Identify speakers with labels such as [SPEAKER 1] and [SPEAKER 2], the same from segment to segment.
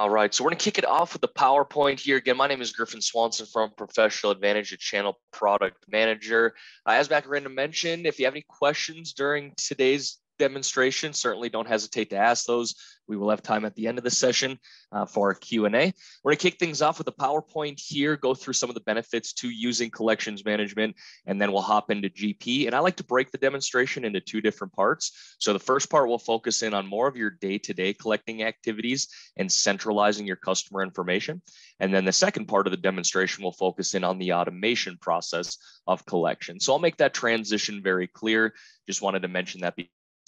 [SPEAKER 1] All right, so we're gonna kick it off with the PowerPoint here. Again, my name is Griffin Swanson from Professional Advantage, a channel product manager. Uh, as Macarena mentioned, if you have any questions during today's demonstration, certainly don't hesitate to ask those. We will have time at the end of the session uh, for a Q&A. We're gonna kick things off with a PowerPoint here, go through some of the benefits to using collections management, and then we'll hop into GP. And I like to break the demonstration into two different parts. So the first part will focus in on more of your day-to-day -day collecting activities and centralizing your customer information. And then the second part of the demonstration will focus in on the automation process of collection. So I'll make that transition very clear. Just wanted to mention that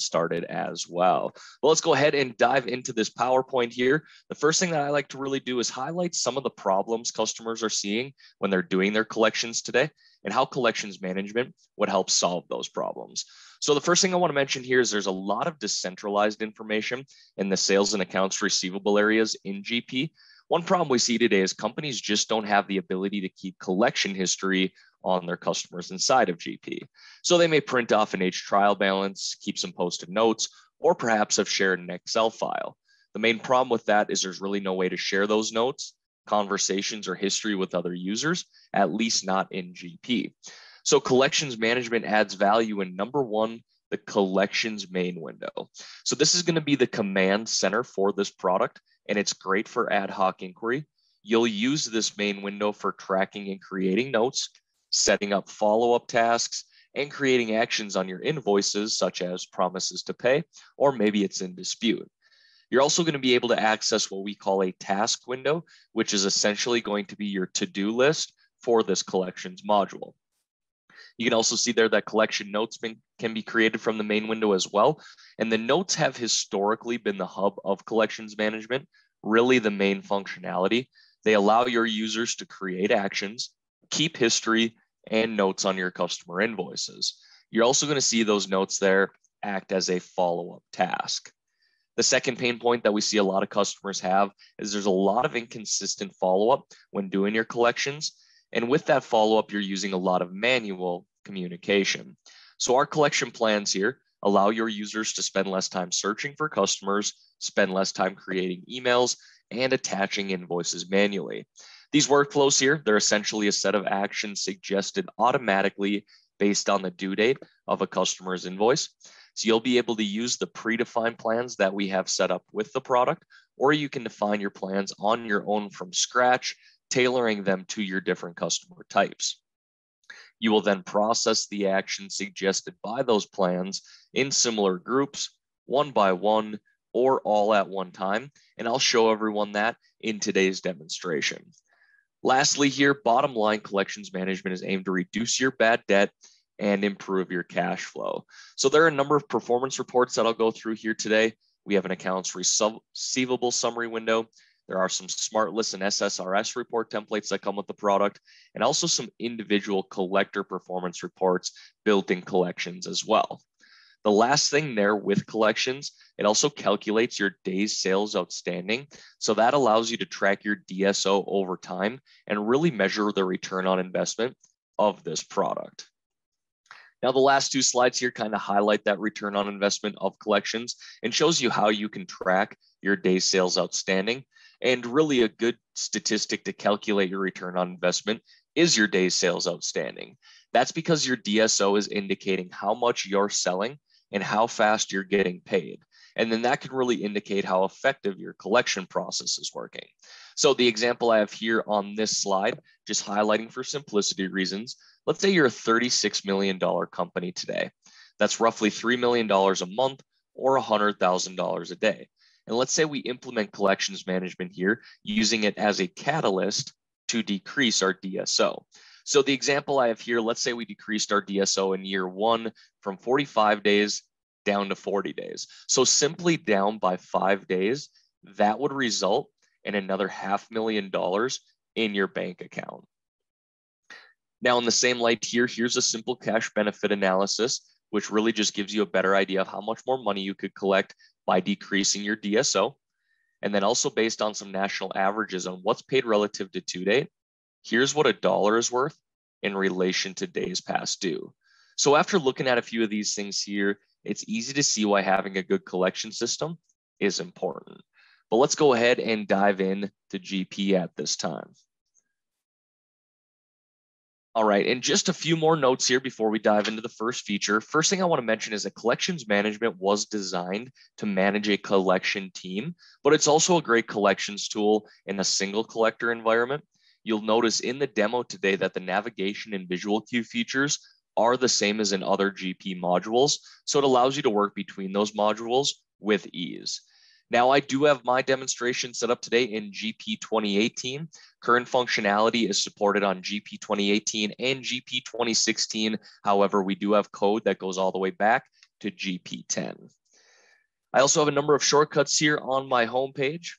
[SPEAKER 1] started as well. Well, let's go ahead and dive into this PowerPoint here. The first thing that I like to really do is highlight some of the problems customers are seeing when they're doing their collections today and how collections management would help solve those problems. So the first thing I want to mention here is there's a lot of decentralized information in the sales and accounts receivable areas in GP. One problem we see today is companies just don't have the ability to keep collection history on their customers inside of GP. So they may print off an aged trial balance, keep some Post-it notes, or perhaps have shared an Excel file. The main problem with that is there's really no way to share those notes, conversations, or history with other users, at least not in GP. So collections management adds value in number one, the collections main window. So this is going to be the command center for this product, and it's great for ad hoc inquiry. You'll use this main window for tracking and creating notes, setting up follow-up tasks, and creating actions on your invoices, such as promises to pay, or maybe it's in dispute. You're also going to be able to access what we call a task window, which is essentially going to be your to-do list for this collections module. You can also see there that collection notes been, can be created from the main window as well. And the notes have historically been the hub of collections management, really the main functionality. They allow your users to create actions, keep history, and notes on your customer invoices. You're also going to see those notes there act as a follow-up task. The second pain point that we see a lot of customers have is there's a lot of inconsistent follow-up when doing your collections. And with that follow-up, you're using a lot of manual communication. So our collection plans here allow your users to spend less time searching for customers, spend less time creating emails, and attaching invoices manually. These workflows here, they're essentially a set of actions suggested automatically based on the due date of a customer's invoice. So you'll be able to use the predefined plans that we have set up with the product, or you can define your plans on your own from scratch, tailoring them to your different customer types. You will then process the actions suggested by those plans in similar groups, one by one, or all at one time. And I'll show everyone that in today's demonstration. Lastly, here, bottom line collections management is aimed to reduce your bad debt and improve your cash flow. So there are a number of performance reports that I'll go through here today. We have an accounts receivable summary window. There are some SmartList and SSRS report templates that come with the product, and also some individual collector performance reports built in collections as well. The last thing there with collections, it also calculates your days sales outstanding. So that allows you to track your DSO over time and really measure the return on investment of this product. Now, the last two slides here kind of highlight that return on investment of collections and shows you how you can track your days sales outstanding. And really a good statistic to calculate your return on investment is your days sales outstanding. That's because your DSO is indicating how much you're selling and how fast you're getting paid. And then that can really indicate how effective your collection process is working. So the example I have here on this slide, just highlighting for simplicity reasons, let's say you're a $36 million company today. That's roughly $3 million a month or $100,000 a day. And let's say we implement collections management here using it as a catalyst to decrease our DSO. So the example I have here, let's say we decreased our DSO in year one from 45 days down to 40 days. So simply down by five days, that would result in another half million dollars in your bank account. Now, in the same light here, here's a simple cash benefit analysis, which really just gives you a better idea of how much more money you could collect by decreasing your DSO. And then also based on some national averages on what's paid relative to due date, here's what a dollar is worth in relation to days past due. So after looking at a few of these things here, it's easy to see why having a good collection system is important. But let's go ahead and dive in to GP at this time. All right, and just a few more notes here before we dive into the first feature. First thing I want to mention is that collections management was designed to manage a collection team, but it's also a great collections tool in a single collector environment. You'll notice in the demo today that the navigation and visual cue features are the same as in other GP modules. So it allows you to work between those modules with ease. Now I do have my demonstration set up today in GP 2018. Current functionality is supported on GP 2018 and GP 2016. However, we do have code that goes all the way back to GP 10. I also have a number of shortcuts here on my homepage.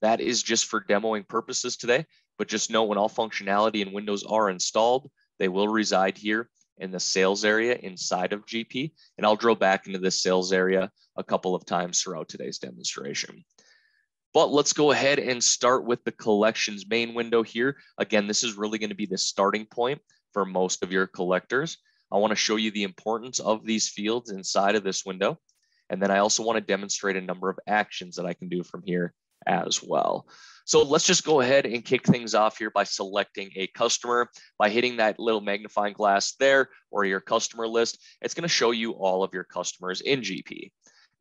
[SPEAKER 1] That is just for demoing purposes today, but just know when all functionality and windows are installed, they will reside here in the sales area inside of GP. And I'll drill back into this sales area a couple of times throughout today's demonstration. But let's go ahead and start with the collections main window here. Again, this is really going to be the starting point for most of your collectors. I want to show you the importance of these fields inside of this window. And then I also want to demonstrate a number of actions that I can do from here as well. So let's just go ahead and kick things off here by selecting a customer. By hitting that little magnifying glass there or your customer list, it's going to show you all of your customers in GP.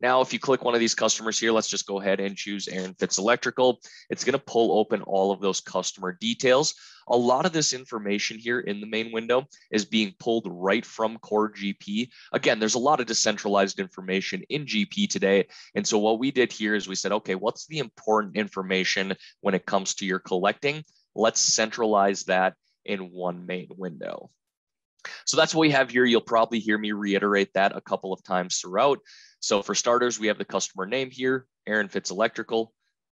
[SPEAKER 1] Now, if you click one of these customers here, let's just go ahead and choose Aaron Fitz Electrical. It's going to pull open all of those customer details. A lot of this information here in the main window is being pulled right from core GP. Again, there's a lot of decentralized information in GP today. And so what we did here is we said, okay, what's the important information when it comes to your collecting? Let's centralize that in one main window. So that's what we have here. You'll probably hear me reiterate that a couple of times throughout. So for starters, we have the customer name here, Aaron Fitz Electrical.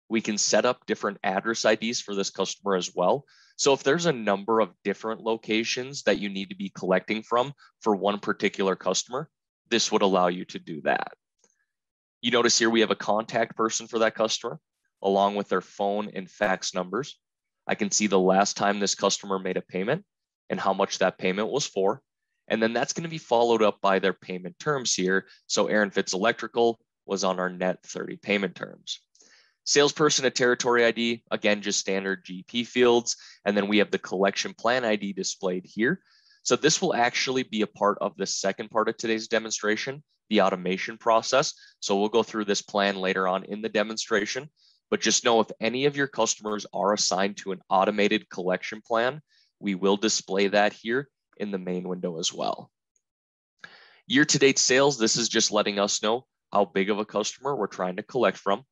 [SPEAKER 1] We can set up different address IDs for this customer as well. So if there's a number of different locations that you need to be collecting from for one particular customer, this would allow you to do that. You notice here we have a contact person for that customer along with their phone and fax numbers. I can see the last time this customer made a payment and how much that payment was for. And then that's going to be followed up by their payment terms here. So Aaron Fitz Electrical was on our net 30 payment terms. Salesperson at territory ID, again, just standard GP fields. And then we have the collection plan ID displayed here. So this will actually be a part of the second part of today's demonstration, the automation process. So we'll go through this plan later on in the demonstration. But just know if any of your customers are assigned to an automated collection plan, we will display that here in the main window as well. Year to date sales, this is just letting us know how big of a customer we're trying to collect from.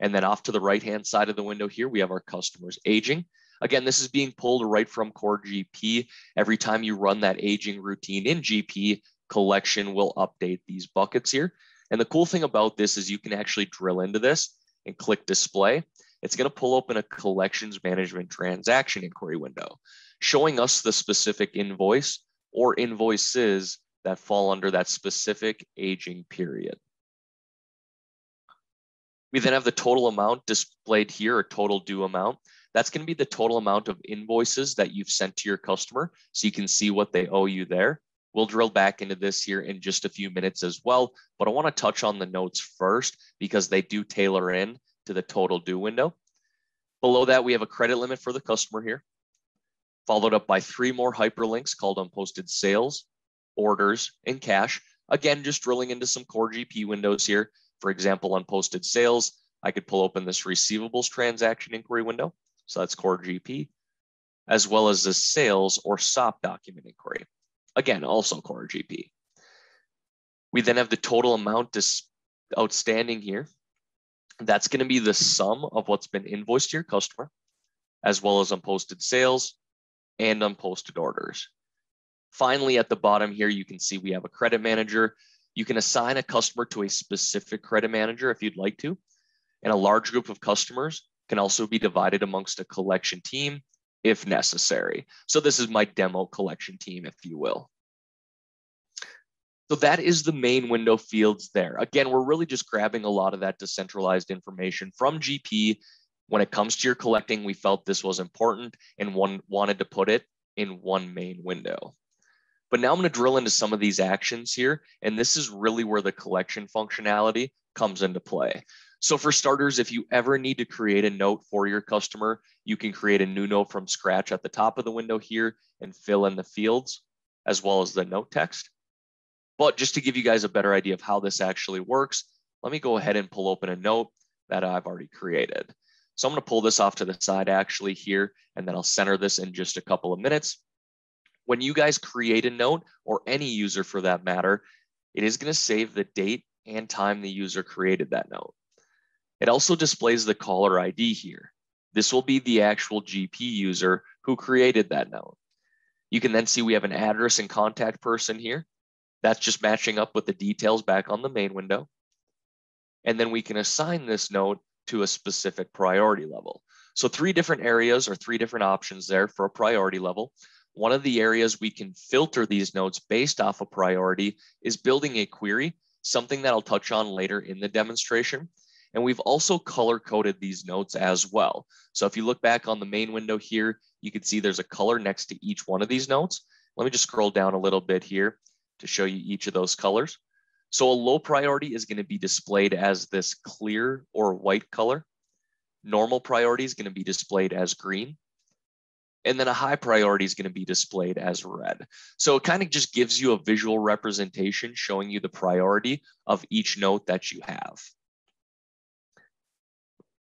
[SPEAKER 1] And then off to the right hand side of the window here, we have our customers aging. Again, this is being pulled right from core GP. Every time you run that aging routine in GP, collection will update these buckets here. And the cool thing about this is you can actually drill into this and click display. It's going to pull open a collections management transaction inquiry window showing us the specific invoice or invoices that fall under that specific aging period. We then have the total amount displayed here, a total due amount. That's going to be the total amount of invoices that you've sent to your customer. So you can see what they owe you there. We'll drill back into this here in just a few minutes as well. But I want to touch on the notes first because they do tailor in to the total due window. Below that, we have a credit limit for the customer here followed up by three more hyperlinks called unposted sales, orders, and cash. Again, just drilling into some core GP windows here. For example, unposted sales, I could pull open this receivables transaction inquiry window. So that's core GP, as well as the sales or SOP document inquiry. Again, also core GP. We then have the total amount outstanding here. That's going to be the sum of what's been invoiced to your customer, as well as unposted sales, and unposted orders. Finally, at the bottom here, you can see we have a credit manager. You can assign a customer to a specific credit manager if you'd like to. And a large group of customers can also be divided amongst a collection team if necessary. So this is my demo collection team, if you will. So that is the main window fields there. Again, we're really just grabbing a lot of that decentralized information from GP when it comes to your collecting, we felt this was important and one wanted to put it in one main window. But now I'm going to drill into some of these actions here. And this is really where the collection functionality comes into play. So for starters, if you ever need to create a note for your customer, you can create a new note from scratch at the top of the window here and fill in the fields as well as the note text. But just to give you guys a better idea of how this actually works, let me go ahead and pull open a note that I've already created. So I'm gonna pull this off to the side actually here, and then I'll center this in just a couple of minutes. When you guys create a note, or any user for that matter, it is gonna save the date and time the user created that note. It also displays the caller ID here. This will be the actual GP user who created that note. You can then see we have an address and contact person here. That's just matching up with the details back on the main window. And then we can assign this note to a specific priority level. So three different areas or three different options there for a priority level. One of the areas we can filter these notes based off a priority is building a query, something that I'll touch on later in the demonstration. And we've also color coded these notes as well. So if you look back on the main window here, you can see there's a color next to each one of these notes. Let me just scroll down a little bit here to show you each of those colors. So a low priority is gonna be displayed as this clear or white color. Normal priority is gonna be displayed as green. And then a high priority is gonna be displayed as red. So it kind of just gives you a visual representation showing you the priority of each note that you have.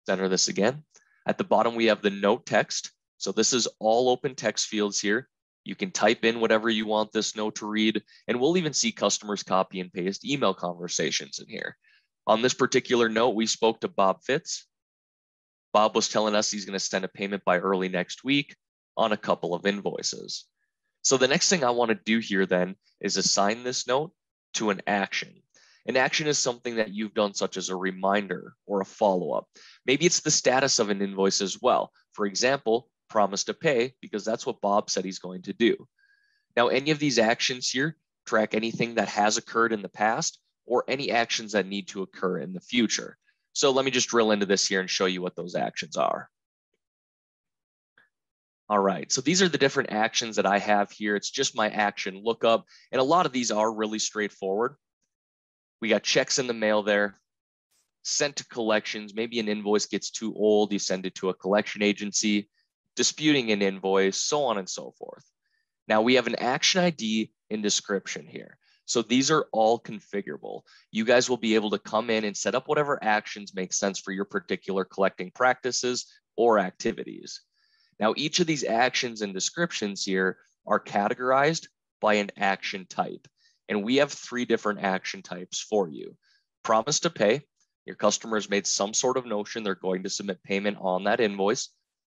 [SPEAKER 1] Center this again. At the bottom, we have the note text. So this is all open text fields here. You can type in whatever you want this note to read, and we'll even see customers copy and paste email conversations in here. On this particular note, we spoke to Bob Fitz. Bob was telling us he's gonna send a payment by early next week on a couple of invoices. So the next thing I wanna do here then is assign this note to an action. An action is something that you've done, such as a reminder or a follow up. Maybe it's the status of an invoice as well. For example, promise to pay, because that's what Bob said he's going to do. Now, any of these actions here track anything that has occurred in the past or any actions that need to occur in the future. So let me just drill into this here and show you what those actions are. All right, so these are the different actions that I have here. It's just my action lookup, and a lot of these are really straightforward. We got checks in the mail there, sent to collections. Maybe an invoice gets too old, you send it to a collection agency, disputing an invoice, so on and so forth. Now we have an action ID and description here. So these are all configurable. You guys will be able to come in and set up whatever actions make sense for your particular collecting practices or activities. Now, each of these actions and descriptions here are categorized by an action type. And we have three different action types for you. Promise to pay. Your customer's made some sort of notion they're going to submit payment on that invoice.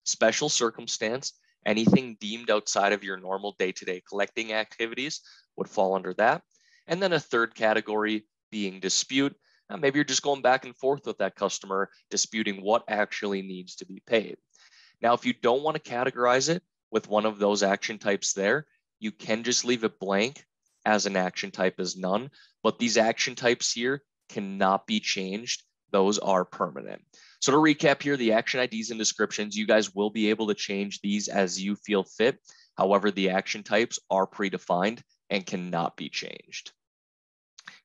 [SPEAKER 1] Special circumstance, anything deemed outside of your normal day-to-day collecting activities would fall under that. And then a third category being dispute. Now, maybe you're just going back and forth with that customer, disputing what actually needs to be paid. Now, if you don't want to categorize it with one of those action types there, you can just leave it blank as an action type as none, but these action types here cannot be changed. Those are permanent. So to recap here, the action IDs and descriptions, you guys will be able to change these as you feel fit. However, the action types are predefined and cannot be changed.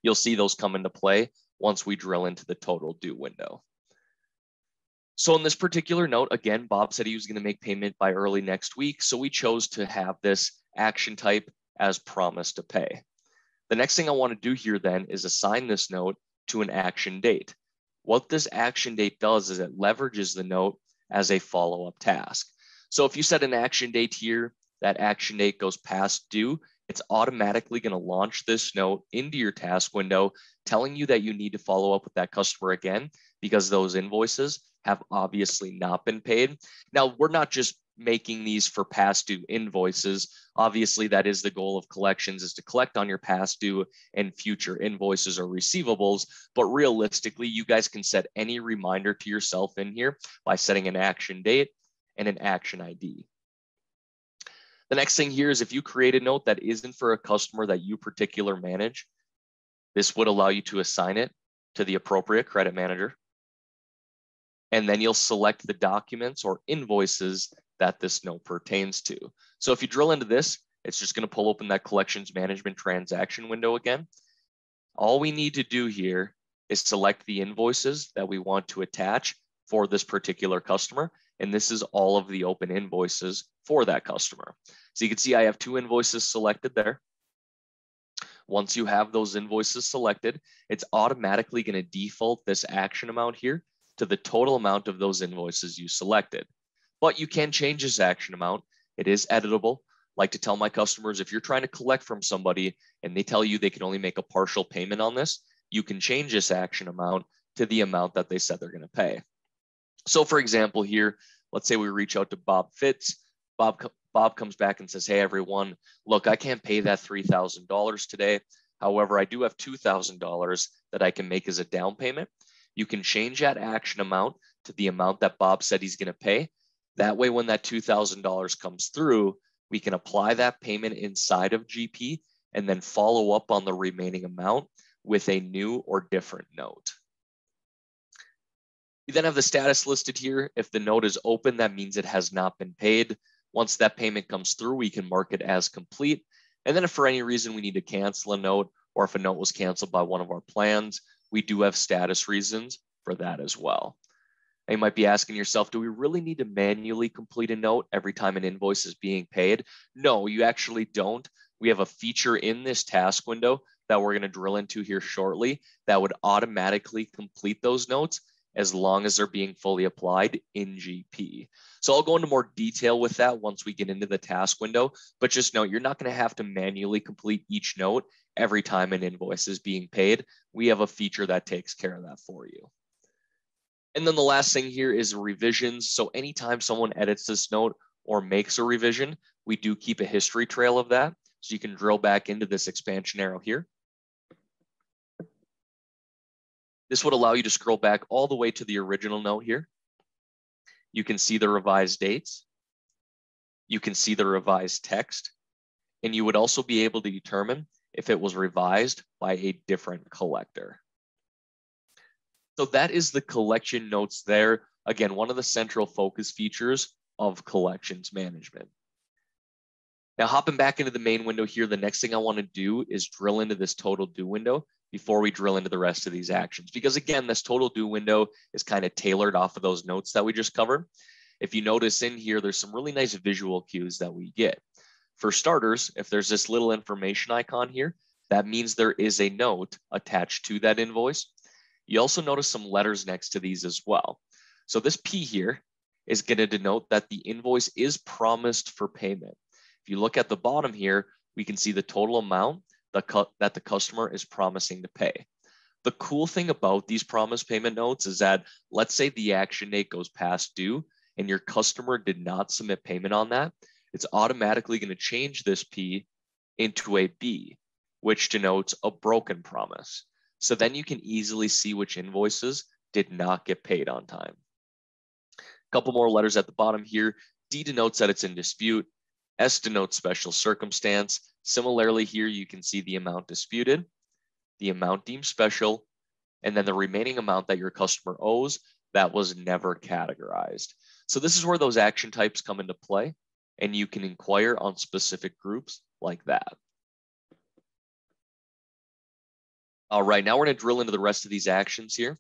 [SPEAKER 1] You'll see those come into play once we drill into the total due window. So in this particular note, again, Bob said he was gonna make payment by early next week. So we chose to have this action type as promise to pay. The next thing I want to do here then is assign this note to an action date. What this action date does is it leverages the note as a follow-up task. So if you set an action date here, that action date goes past due, it's automatically going to launch this note into your task window, telling you that you need to follow up with that customer again because those invoices have obviously not been paid. Now, we're not just making these for past due invoices. Obviously, that is the goal of collections is to collect on your past due and future invoices or receivables. But realistically, you guys can set any reminder to yourself in here by setting an action date and an action ID. The next thing here is if you create a note that isn't for a customer that you particular manage, this would allow you to assign it to the appropriate credit manager. And then you'll select the documents or invoices that this note pertains to. So if you drill into this, it's just going to pull open that collections management transaction window again. All we need to do here is select the invoices that we want to attach for this particular customer. And this is all of the open invoices for that customer. So you can see I have two invoices selected there. Once you have those invoices selected, it's automatically going to default this action amount here to the total amount of those invoices you selected. But you can change this action amount. It is editable. Like to tell my customers, if you're trying to collect from somebody and they tell you they can only make a partial payment on this, you can change this action amount to the amount that they said they're going to pay. So for example, here, let's say we reach out to Bob Fitz. Bob, Bob comes back and says, hey, everyone, look, I can't pay that $3,000 today. However, I do have $2,000 that I can make as a down payment. You can change that action amount to the amount that Bob said he's going to pay. That way, when that $2,000 comes through, we can apply that payment inside of GP and then follow up on the remaining amount with a new or different note. You then have the status listed here. If the note is open, that means it has not been paid. Once that payment comes through, we can mark it as complete. And then if for any reason we need to cancel a note or if a note was canceled by one of our plans, we do have status reasons for that as well. You might be asking yourself, do we really need to manually complete a note every time an invoice is being paid? No, you actually don't. We have a feature in this task window that we're going to drill into here shortly that would automatically complete those notes as long as they're being fully applied in GP. So I'll go into more detail with that once we get into the task window, but just note you're not going to have to manually complete each note every time an invoice is being paid. We have a feature that takes care of that for you. And then the last thing here is revisions. So anytime someone edits this note or makes a revision, we do keep a history trail of that. So you can drill back into this expansion arrow here. This would allow you to scroll back all the way to the original note here. You can see the revised dates. You can see the revised text. And you would also be able to determine if it was revised by a different collector. So that is the collection notes there. Again, one of the central focus features of collections management. Now hopping back into the main window here, the next thing I wanna do is drill into this total due window before we drill into the rest of these actions. Because again, this total due window is kind of tailored off of those notes that we just covered. If you notice in here, there's some really nice visual cues that we get. For starters, if there's this little information icon here, that means there is a note attached to that invoice. You also notice some letters next to these as well. So this P here is going to denote that the invoice is promised for payment. If you look at the bottom here, we can see the total amount that the customer is promising to pay. The cool thing about these promise payment notes is that let's say the action date goes past due and your customer did not submit payment on that, it's automatically going to change this P into a B, which denotes a broken promise. So then you can easily see which invoices did not get paid on time. A couple more letters at the bottom here. D denotes that it's in dispute. S denotes special circumstance. Similarly here, you can see the amount disputed, the amount deemed special, and then the remaining amount that your customer owes that was never categorized. So this is where those action types come into play, and you can inquire on specific groups like that. All right, now we're gonna drill into the rest of these actions here.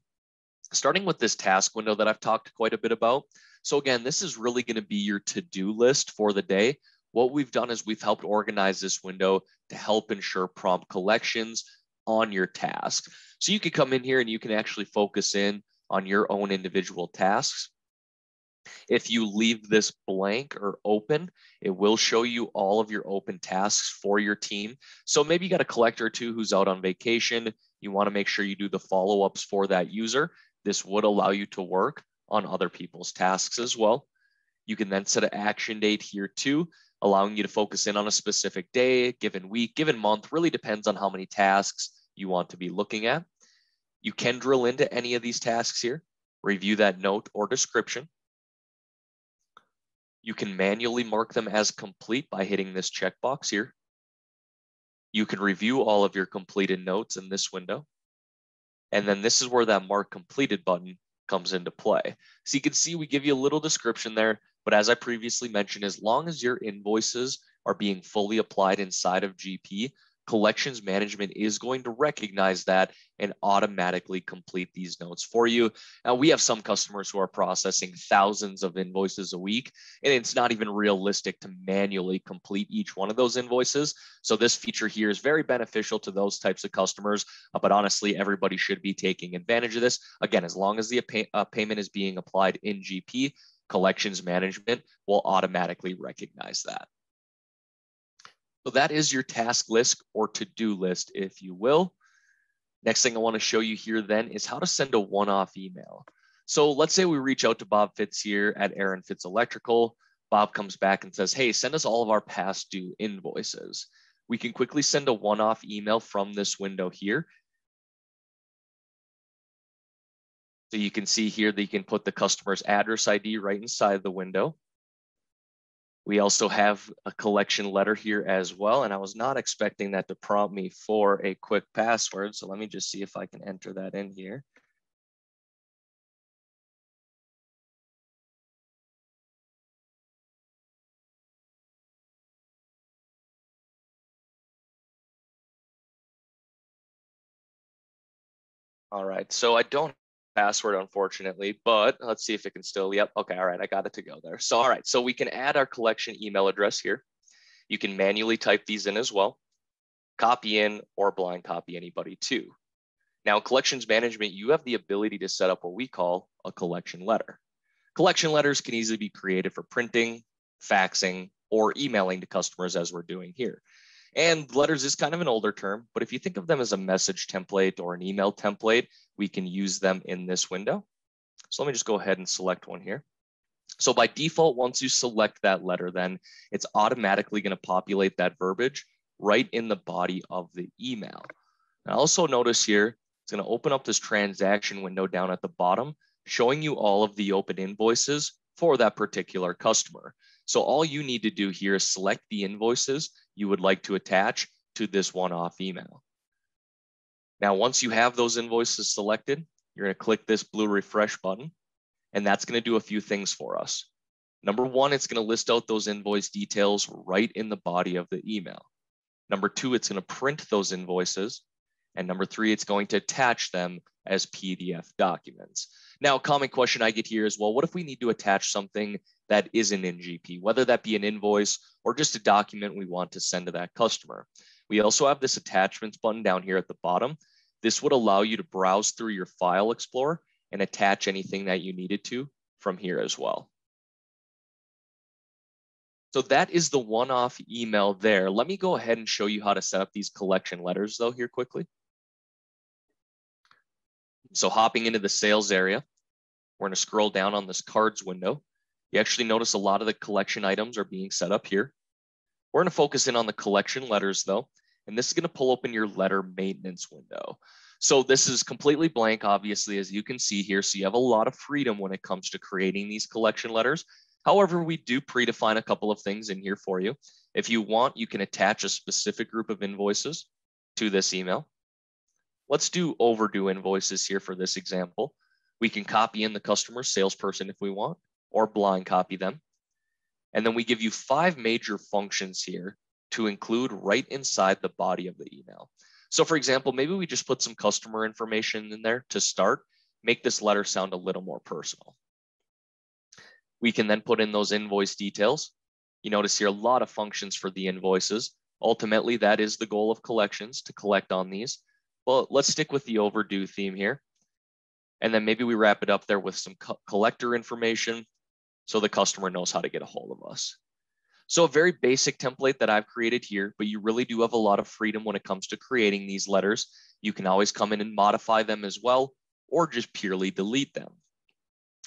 [SPEAKER 1] Starting with this task window that I've talked quite a bit about. So again, this is really gonna be your to-do list for the day what we've done is we've helped organize this window to help ensure prompt collections on your task. So you can come in here and you can actually focus in on your own individual tasks. If you leave this blank or open, it will show you all of your open tasks for your team. So maybe you got a collector or two who's out on vacation. You want to make sure you do the follow-ups for that user. This would allow you to work on other people's tasks as well. You can then set an action date here too allowing you to focus in on a specific day, given week, given month, really depends on how many tasks you want to be looking at. You can drill into any of these tasks here, review that note or description. You can manually mark them as complete by hitting this checkbox here. You can review all of your completed notes in this window. And then this is where that mark completed button comes into play. So you can see we give you a little description there, but as I previously mentioned, as long as your invoices are being fully applied inside of GP, collections management is going to recognize that and automatically complete these notes for you. Now, we have some customers who are processing thousands of invoices a week, and it's not even realistic to manually complete each one of those invoices. So, this feature here is very beneficial to those types of customers, uh, but honestly, everybody should be taking advantage of this. Again, as long as the pay, uh, payment is being applied in GP, collections management will automatically recognize that. So that is your task list or to-do list, if you will. Next thing I want to show you here then is how to send a one-off email. So let's say we reach out to Bob Fitz here at Aaron Fitz Electrical. Bob comes back and says, hey, send us all of our past due invoices. We can quickly send a one-off email from this window here. So you can see here that you can put the customer's address ID right inside the window. We also have a collection letter here as well. And I was not expecting that to prompt me for a quick password. So let me just see if I can enter that in here. All right, so I don't password, unfortunately, but let's see if it can still, yep, okay, all right, I got it to go there. So, all right, so we can add our collection email address here. You can manually type these in as well, copy in or blind copy anybody too. Now, collections management, you have the ability to set up what we call a collection letter. Collection letters can easily be created for printing, faxing, or emailing to customers as we're doing here. And letters is kind of an older term, but if you think of them as a message template or an email template, we can use them in this window. So let me just go ahead and select one here. So by default, once you select that letter, then it's automatically going to populate that verbiage right in the body of the email. Now also notice here, it's going to open up this transaction window down at the bottom, showing you all of the open invoices for that particular customer. So all you need to do here is select the invoices you would like to attach to this one-off email. Now, once you have those invoices selected, you're going to click this blue refresh button, and that's going to do a few things for us. Number one, it's going to list out those invoice details right in the body of the email. Number two, it's going to print those invoices. And number three, it's going to attach them as PDF documents. Now, a common question I get here is, well, what if we need to attach something that isn't in GP, whether that be an invoice or just a document we want to send to that customer? We also have this attachments button down here at the bottom. This would allow you to browse through your file explorer and attach anything that you needed to from here as well. So that is the one-off email there. Let me go ahead and show you how to set up these collection letters though here quickly. So hopping into the sales area, we're gonna scroll down on this cards window. You actually notice a lot of the collection items are being set up here. We're gonna focus in on the collection letters though. And this is going to pull open your letter maintenance window. So this is completely blank, obviously, as you can see here. So you have a lot of freedom when it comes to creating these collection letters. However, we do predefine a couple of things in here for you. If you want, you can attach a specific group of invoices to this email. Let's do overdue invoices here for this example. We can copy in the customer salesperson if we want, or blind copy them. And then we give you five major functions here to include right inside the body of the email. So for example, maybe we just put some customer information in there to start, make this letter sound a little more personal. We can then put in those invoice details. You notice here a lot of functions for the invoices. Ultimately, that is the goal of collections to collect on these. Well, let's stick with the overdue theme here. And then maybe we wrap it up there with some co collector information so the customer knows how to get a hold of us. So a very basic template that I've created here, but you really do have a lot of freedom when it comes to creating these letters. You can always come in and modify them as well, or just purely delete them.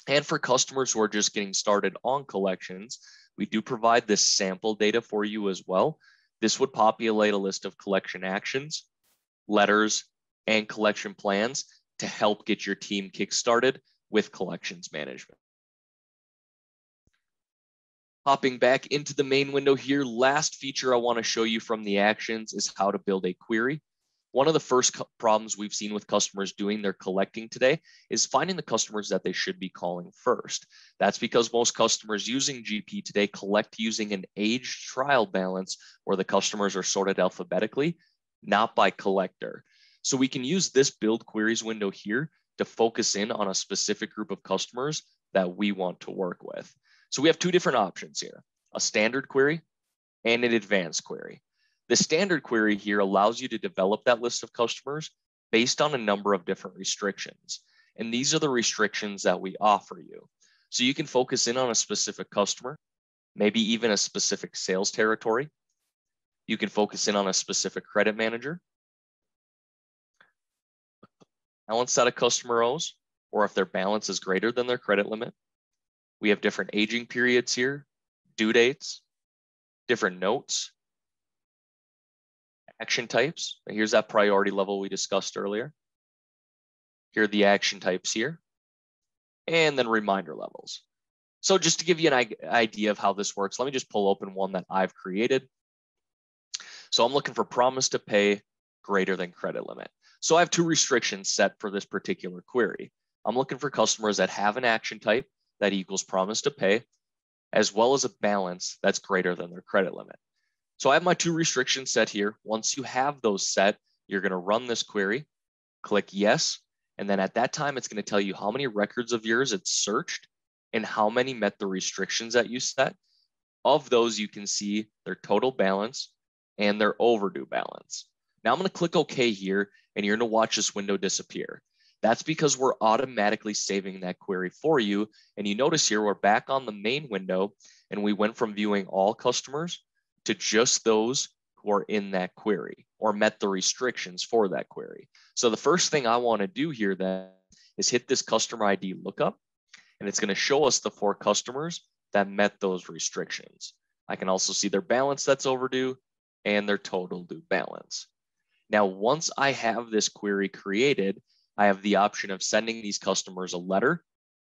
[SPEAKER 1] And for customers who are just getting started on collections, we do provide this sample data for you as well. This would populate a list of collection actions, letters, and collection plans to help get your team kickstarted with collections management. Hopping back into the main window here, last feature I want to show you from the actions is how to build a query. One of the first problems we've seen with customers doing their collecting today is finding the customers that they should be calling first. That's because most customers using GP today collect using an age trial balance where the customers are sorted alphabetically not by collector. So we can use this build queries window here to focus in on a specific group of customers that we want to work with. So we have two different options here, a standard query and an advanced query. The standard query here allows you to develop that list of customers based on a number of different restrictions. And these are the restrictions that we offer you. So you can focus in on a specific customer, maybe even a specific sales territory. You can focus in on a specific credit manager, balance that a customer owes, or if their balance is greater than their credit limit. We have different aging periods here, due dates, different notes, action types. Here's that priority level we discussed earlier. Here are the action types here, and then reminder levels. So just to give you an idea of how this works, let me just pull open one that I've created. So I'm looking for promise to pay greater than credit limit. So I have two restrictions set for this particular query. I'm looking for customers that have an action type that equals promise to pay, as well as a balance that's greater than their credit limit. So I have my two restrictions set here. Once you have those set, you're going to run this query, click yes, and then at that time, it's going to tell you how many records of yours it's searched and how many met the restrictions that you set. Of those, you can see their total balance and their overdue balance. Now I'm going to click OK here, and you're going to watch this window disappear. That's because we're automatically saving that query for you. And you notice here, we're back on the main window, and we went from viewing all customers to just those who are in that query or met the restrictions for that query. So the first thing I want to do here then is hit this customer ID lookup, and it's going to show us the four customers that met those restrictions. I can also see their balance that's overdue and their total due balance. Now, once I have this query created, I have the option of sending these customers a letter,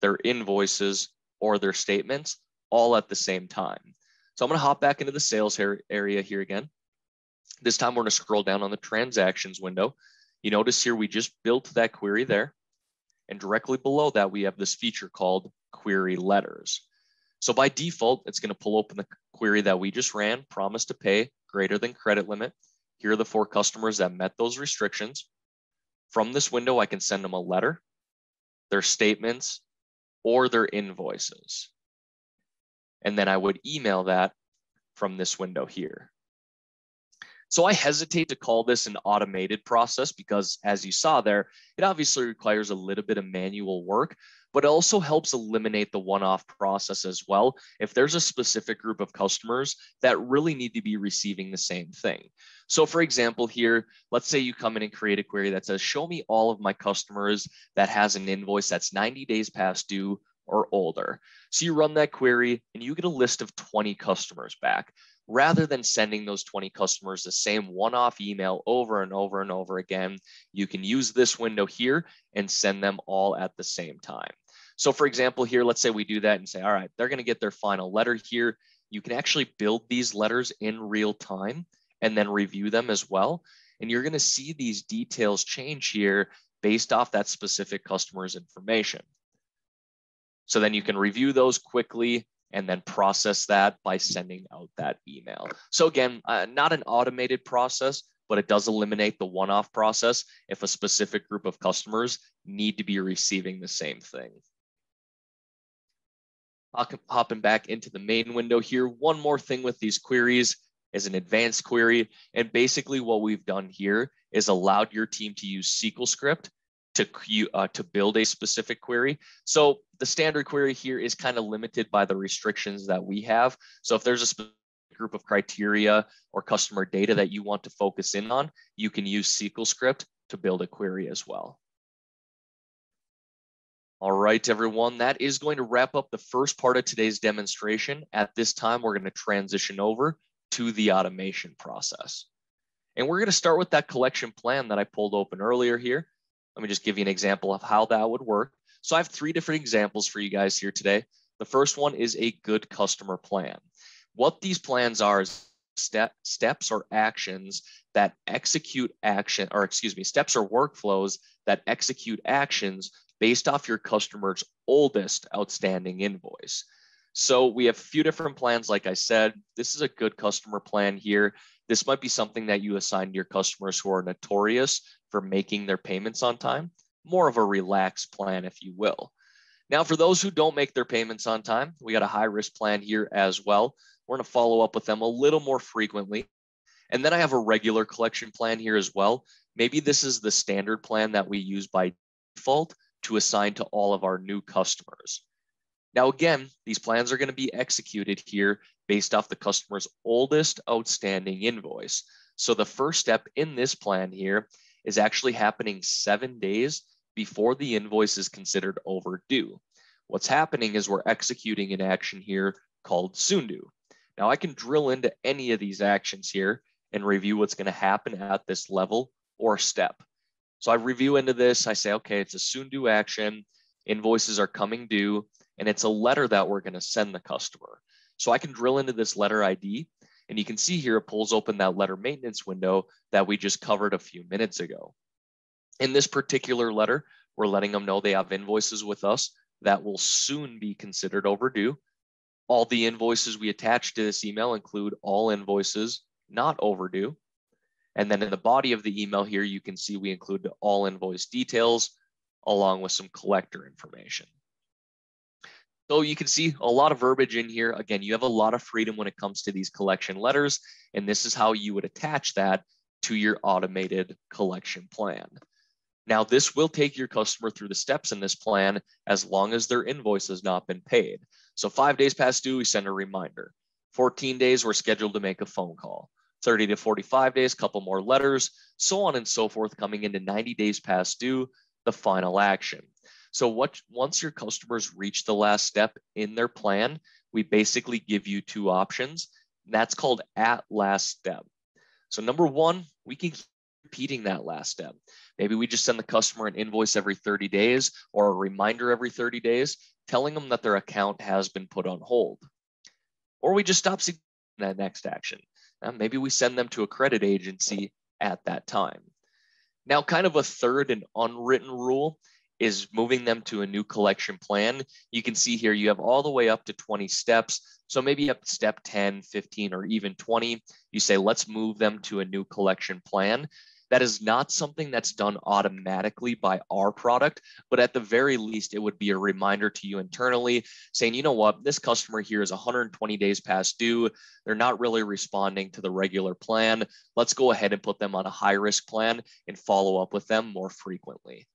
[SPEAKER 1] their invoices, or their statements all at the same time. So I'm going to hop back into the sales area here again. This time we're going to scroll down on the transactions window. You notice here we just built that query there. And directly below that, we have this feature called query letters. So by default, it's going to pull open the query that we just ran, promise to pay greater than credit limit. Here are the four customers that met those restrictions. From this window, I can send them a letter, their statements, or their invoices. And then I would email that from this window here. So I hesitate to call this an automated process because as you saw there, it obviously requires a little bit of manual work, but it also helps eliminate the one-off process as well. If there's a specific group of customers that really need to be receiving the same thing. So for example, here, let's say you come in and create a query that says, show me all of my customers that has an invoice that's 90 days past due or older. So you run that query and you get a list of 20 customers back rather than sending those 20 customers the same one-off email over and over and over again, you can use this window here and send them all at the same time. So for example, here, let's say we do that and say, all right, they're gonna get their final letter here. You can actually build these letters in real time and then review them as well. And you're gonna see these details change here based off that specific customer's information. So then you can review those quickly and then process that by sending out that email. So again, uh, not an automated process, but it does eliminate the one-off process if a specific group of customers need to be receiving the same thing. Hopping back into the main window here, one more thing with these queries is an advanced query. And basically what we've done here is allowed your team to use SQL script to, uh, to build a specific query. So the standard query here is kind of limited by the restrictions that we have. So if there's a specific group of criteria or customer data that you want to focus in on, you can use SQL script to build a query as well. All right, everyone, that is going to wrap up the first part of today's demonstration. At this time, we're going to transition over to the automation process. And we're going to start with that collection plan that I pulled open earlier here. Let me just give you an example of how that would work. So I have three different examples for you guys here today. The first one is a good customer plan. What these plans are is step, steps or actions that execute action, or excuse me, steps or workflows that execute actions based off your customer's oldest outstanding invoice. So we have a few different plans. Like I said, this is a good customer plan here. This might be something that you assign to your customers who are notorious for making their payments on time, more of a relaxed plan, if you will. Now, for those who don't make their payments on time, we got a high risk plan here as well. We're going to follow up with them a little more frequently. And then I have a regular collection plan here as well. Maybe this is the standard plan that we use by default to assign to all of our new customers. Now, again, these plans are going to be executed here based off the customer's oldest outstanding invoice. So the first step in this plan here is actually happening seven days before the invoice is considered overdue. What's happening is we're executing an action here called soon due. Now I can drill into any of these actions here and review what's going to happen at this level or step. So I review into this. I say, okay, it's a soon due action. Invoices are coming due, and it's a letter that we're going to send the customer. So I can drill into this letter ID, and you can see here it pulls open that letter maintenance window that we just covered a few minutes ago. In this particular letter, we're letting them know they have invoices with us that will soon be considered overdue. All the invoices we attach to this email include all invoices not overdue. And then in the body of the email here, you can see we include all invoice details along with some collector information. So you can see a lot of verbiage in here. Again, you have a lot of freedom when it comes to these collection letters, and this is how you would attach that to your automated collection plan. Now, this will take your customer through the steps in this plan as long as their invoice has not been paid. So five days past due, we send a reminder. 14 days, we're scheduled to make a phone call. 30 to 45 days, couple more letters, so on and so forth, coming into 90 days past due, the final action. So what, once your customers reach the last step in their plan, we basically give you two options. that's called at last step. So number one, we can keep repeating that last step. Maybe we just send the customer an invoice every 30 days or a reminder every 30 days, telling them that their account has been put on hold. Or we just stop that next action. Now, maybe we send them to a credit agency at that time. Now, kind of a third and unwritten rule is moving them to a new collection plan. You can see here you have all the way up to 20 steps. So maybe up to step 10, 15, or even 20, you say, let's move them to a new collection plan. That is not something that's done automatically by our product, but at the very least, it would be a reminder to you internally saying, you know what, this customer here is 120 days past due. They're not really responding to the regular plan. Let's go ahead and put them on a high risk plan and follow up with them more frequently.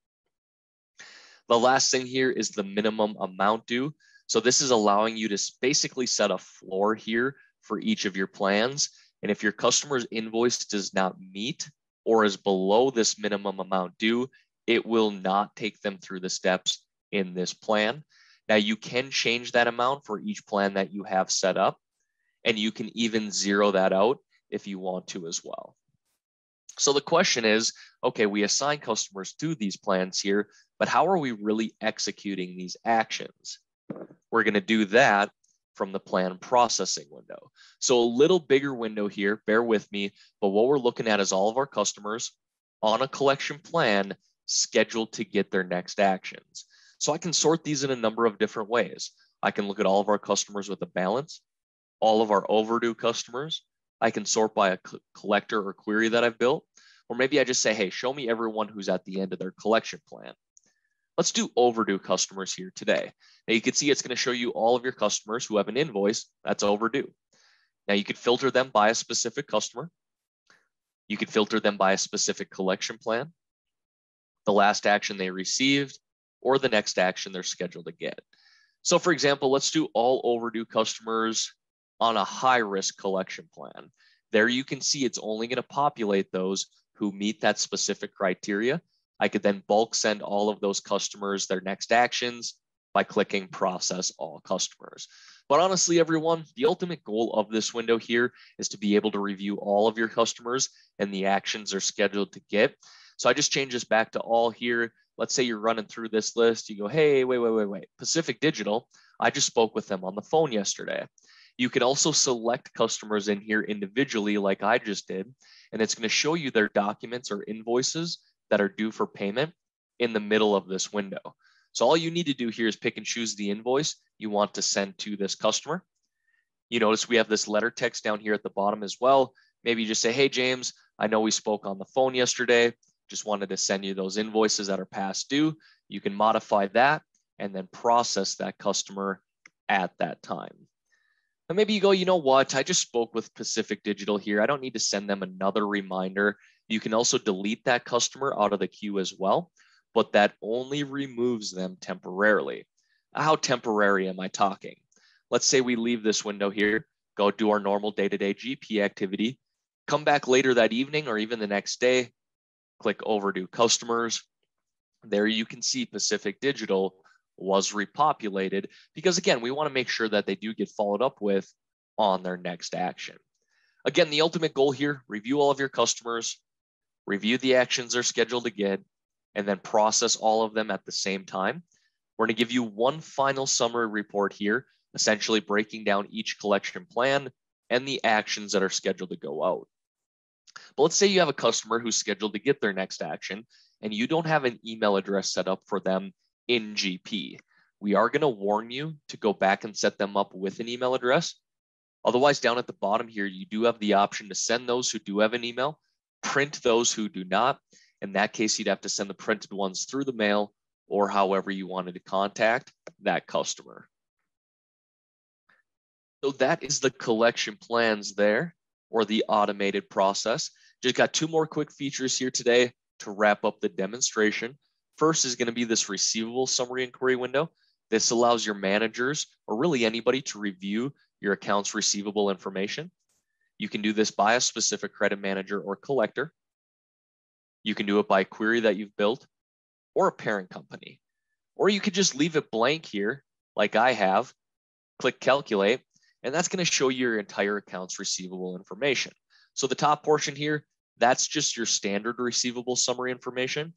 [SPEAKER 1] The last thing here is the minimum amount due. So this is allowing you to basically set a floor here for each of your plans. And if your customer's invoice does not meet or is below this minimum amount due, it will not take them through the steps in this plan. Now you can change that amount for each plan that you have set up, and you can even zero that out if you want to as well. So the question is, okay, we assign customers to these plans here, but how are we really executing these actions? We're gonna do that from the plan processing window. So a little bigger window here, bear with me, but what we're looking at is all of our customers on a collection plan scheduled to get their next actions. So I can sort these in a number of different ways. I can look at all of our customers with a balance, all of our overdue customers. I can sort by a collector or query that I've built. Or maybe I just say, hey, show me everyone who's at the end of their collection plan. Let's do overdue customers here today. Now you can see it's going to show you all of your customers who have an invoice that's overdue. Now you could filter them by a specific customer. You could filter them by a specific collection plan, the last action they received, or the next action they're scheduled to get. So for example, let's do all overdue customers on a high risk collection plan. There you can see it's only going to populate those who meet that specific criteria I could then bulk send all of those customers their next actions by clicking process all customers. But honestly, everyone, the ultimate goal of this window here is to be able to review all of your customers and the actions are scheduled to get. So I just change this back to all here. Let's say you're running through this list. You go, hey, wait, wait, wait, wait. Pacific Digital, I just spoke with them on the phone yesterday. You can also select customers in here individually like I just did, and it's going to show you their documents or invoices that are due for payment in the middle of this window. So all you need to do here is pick and choose the invoice you want to send to this customer. You notice we have this letter text down here at the bottom as well. Maybe you just say, hey, James, I know we spoke on the phone yesterday. Just wanted to send you those invoices that are past due. You can modify that and then process that customer at that time. And maybe you go, you know what? I just spoke with Pacific Digital here. I don't need to send them another reminder. You can also delete that customer out of the queue as well, but that only removes them temporarily. How temporary am I talking? Let's say we leave this window here, go do our normal day to day GP activity, come back later that evening or even the next day, click overdue customers. There you can see Pacific Digital was repopulated because again, we want to make sure that they do get followed up with on their next action. Again, the ultimate goal here, review all of your customers, review the actions they're scheduled to get, and then process all of them at the same time. We're going to give you one final summary report here, essentially breaking down each collection plan and the actions that are scheduled to go out. But let's say you have a customer who's scheduled to get their next action and you don't have an email address set up for them in GP. We are going to warn you to go back and set them up with an email address. Otherwise, down at the bottom here, you do have the option to send those who do have an email, print those who do not. In that case, you'd have to send the printed ones through the mail or however you wanted to contact that customer. So that is the collection plans there or the automated process. Just got two more quick features here today to wrap up the demonstration. First is going to be this receivable summary inquiry window. This allows your managers or really anybody to review your accounts receivable information. You can do this by a specific credit manager or collector. You can do it by a query that you've built or a parent company. Or you could just leave it blank here, like I have, click calculate, and that's going to show you your entire accounts receivable information. So the top portion here, that's just your standard receivable summary information.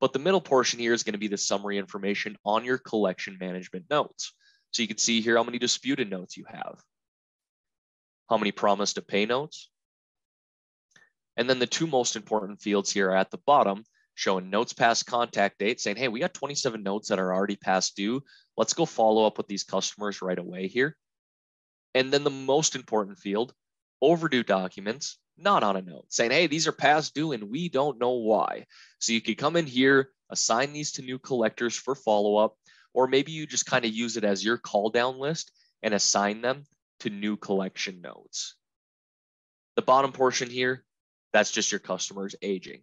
[SPEAKER 1] But the middle portion here is going to be the summary information on your collection management notes. So you can see here how many disputed notes you have, how many promise to pay notes. And then the two most important fields here are at the bottom showing notes past contact date saying, hey, we got 27 notes that are already past due. Let's go follow up with these customers right away here. And then the most important field, overdue documents, not on a note, saying, hey, these are past due and we don't know why. So you could come in here, assign these to new collectors for follow up, or maybe you just kind of use it as your call down list and assign them to new collection notes. The bottom portion here, that's just your customers aging.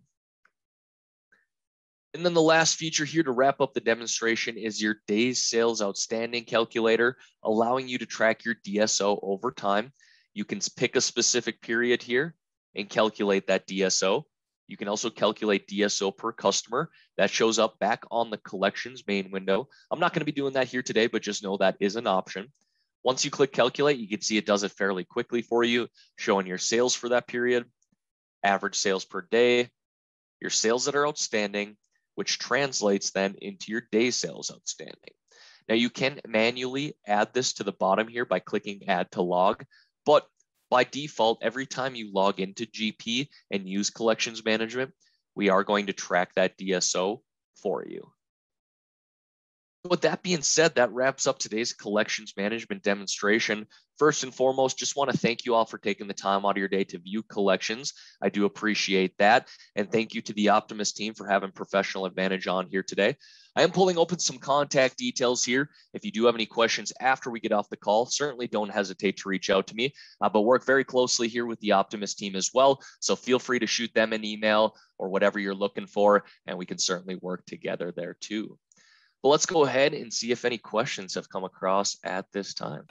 [SPEAKER 1] And then the last feature here to wrap up the demonstration is your days sales outstanding calculator, allowing you to track your DSO over time. You can pick a specific period here and calculate that DSO. You can also calculate DSO per customer. That shows up back on the collections main window. I'm not going to be doing that here today, but just know that is an option. Once you click calculate, you can see it does it fairly quickly for you, showing your sales for that period, average sales per day, your sales that are outstanding, which translates then into your day sales outstanding. Now you can manually add this to the bottom here by clicking add to log, but by default, every time you log into GP and use collections management, we are going to track that DSO for you. With that being said, that wraps up today's collections management demonstration. First and foremost, just want to thank you all for taking the time out of your day to view collections. I do appreciate that. And thank you to the Optimus team for having Professional Advantage on here today. I am pulling open some contact details here. If you do have any questions after we get off the call, certainly don't hesitate to reach out to me. Uh, but work very closely here with the Optimus team as well. So feel free to shoot them an email or whatever you're looking for, and we can certainly work together there too. But let's go ahead and see if any questions have come across at this time.